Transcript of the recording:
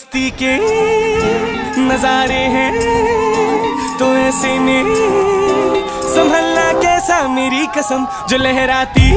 मस्ती के नजारे हैं तो ऐसे में संभलना कैसा मेरी कसम जो लहराती